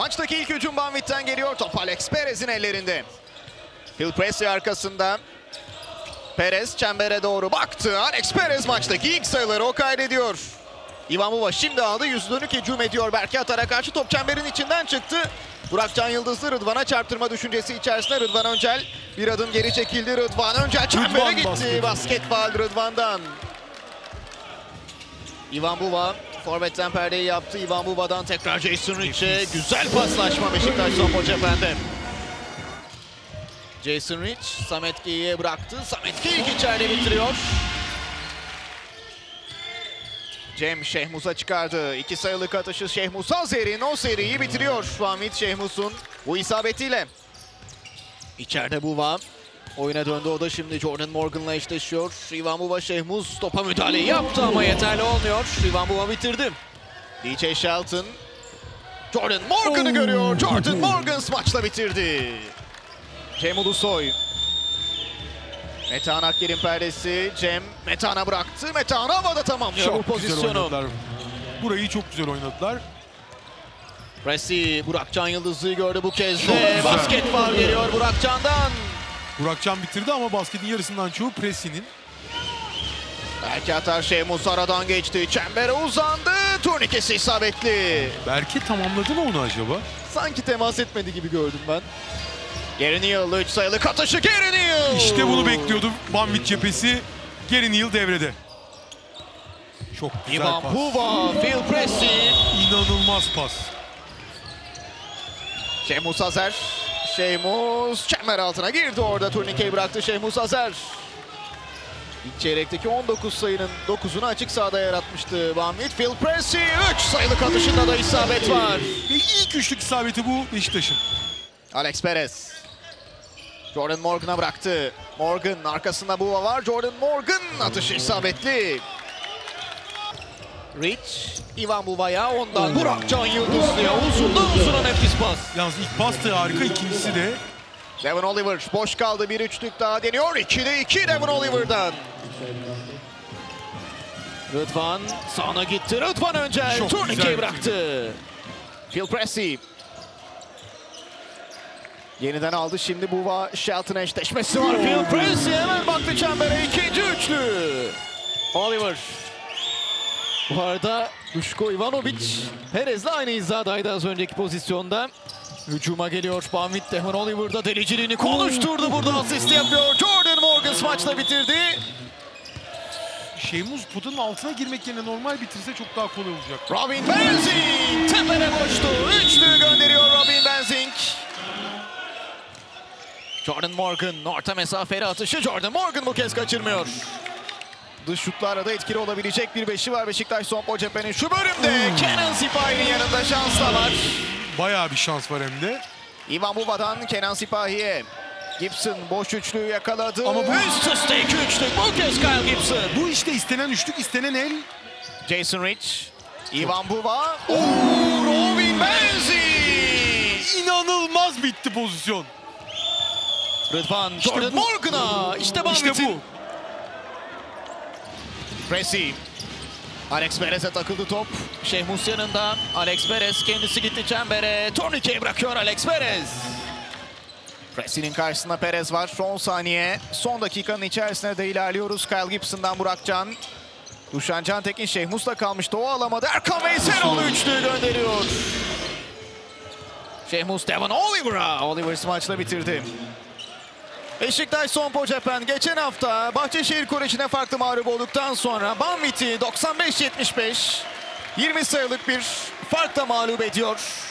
Maçtaki ilk hücum Banvit'ten geliyor. Top Alex Perez'in ellerinde. Phil Presley arkasında. Perez çembere doğru baktı. Alex Perez maçtaki ilk sayıları o kaydediyor. Ivan Buva şimdi aldı. Yüz dönük hücum ediyor. Berke Atar'a karşı top çemberin içinden çıktı. Burak Can Yıldızlı Rıdvan'a çarptırma düşüncesi içerisinde Rıdvan Öncel bir adım geri çekildi. Rıdvan Öncel çembere Rıdvan gitti. basket. Basket faal Rıdvan'dan. Ivan Buva forvetten perdeyi yaptı. Ivan Buva'dan tekrar Jason Rich'e güzel paslaşma Beşiktaş son cephende. Jason Rich Samet Geyi'ye bıraktı. Samet Geyik içeride bitiriyor. Cem Şehmus'a çıkardı. İki sayılık atışı Şehmus Azer'in o seriyi bitiriyor. Vanvit Şehmus'un bu isabetiyle. İçeride Buva. Oyuna döndü o da şimdi Jordan Morgan'la eşleşiyor. Ivan Buva Şehmus topa müdahaleyi yaptı ama yeterli olmuyor. Ivan Buva bitirdi. DJ Shelton Jordan Morgan'ı görüyor. Jordan Morgan maçla bitirdi. Cem Ulusoy. Metehan Akgil'in perdesi. Cem Metehan'a bıraktı. Metehan havada tamamlıyor bu Çok güzel pozisyonu. Burayı çok güzel oynadılar. Presi Burak Can Yıldız'ı gördü bu kez de. Basket faul geliyor Burak Can'dan. Burakcan bitirdi ama basketin yarısından çoğu Presi'nin. Belki atar Şehmus aradan geçti. Çembere uzandı. Turnikesi isabetli. Berke tamamladı mı onu acaba? Sanki temas etmedi gibi gördüm ben. Gary Neal 3 sayılı katışı Gary Neal. İşte bunu bekliyordum. Banvit cephesi Neal devrede. Çok güzel Ivan pas. Puva, Phil Presi. İnanılmaz pas. Şehmus Azer. Şehmus çember altına girdi orada. Turnikeyi bıraktı Şehmus Azer. İlk çeyrekteki 19 sayının 9'unu açık sahada yaratmıştı Van. Phil Presi 3 sayılık atışında da isabet var. Ve ilk üçlük isabeti bu Beşiktaş'ın. Alex Perez. Jordan Morgan'a bıraktı. Morgan arkasında Buva var. Jordan Morgan atışı isabetli. Rich, Ivan Buva'ya ondan Burak Can Yıldızlı'ya uzundan uzuna nefis pas. Yalnız ilk pas da harika, ikincisi de Devon Oliver boş kaldı. Bir üçlük daha deniyor. 2'de 2 Devon Oliver'dan. Rıdvan sağına gitti. Rıdvan güzel turnikeyi bıraktı. Phil Pressey. Yeniden aldı. Şimdi Buva Shelton eşleşmesi var. Phil Pressey hemen baktı çembere. ikinci üçlü. Oliver. Bu arada Duško Ivanovic Perez'le aynı hizadaydı az önceki pozisyonda. Hücuma geliyor. Banvit Devon Oliver'da deliciliğini konuşturdu. Burada asist yapıyor. Jordan Morgan maçla bitirdi. Şeymuz potanın altına girmek yerine normal bitirse çok daha kolay olacak. Robin Benzing tepene koştu. Üçlüyü gönderiyor Robin Benzing. Jordan Morgan orta mesafeli atışı. Jordan Morgan bu kez kaçırmıyor. Dış şutlarla da etkili olabilecek bir beşi var Beşiktaş Sompo cephenin şu bölümde. Kenan Sipahi'nin yanında şans da var. Bayağı bir şans var hem de. Ivan Buba'dan Kenan Sipahi'ye. Gibson boş üçlüyü yakaladı. Ama bu- Üst üste iki üçlük bu kez Kyle Gibson. Bu işte istenen üçlük, istenen el. Jason Rich. Ivan Buba. Oo, Robin Benzing. İnanılmaz bitti pozisyon. Rıdvan Jordan bu. Morgan'a. İşte Banvit'in. İşte bu. Presi. Alex Perez'e takıldı top. Şehmus yanında. Alex Perez kendisi gitti çembere. Turnikeyi bırakıyor Alex Perez. Presi'nin karşısında Perez var. Son saniye. Son dakikanın içerisinde de ilerliyoruz. Kyle Gibson'dan Burakcan. Duşan Cantekin Şehmus'la kalmıştı. O alamadı. Erkan Veyseloğlu üçlüyü gönderiyor. Şehmus Devon Oliver'a. Oliver maçla bitirdi. Beşiktaş son cephen geçen hafta Bahçeşehir Koreç'ine farklı mağlup olduktan sonra Banvit'i 95-75 20 sayılık bir farkla mağlup ediyor.